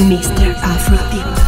Mr. Afro Deep.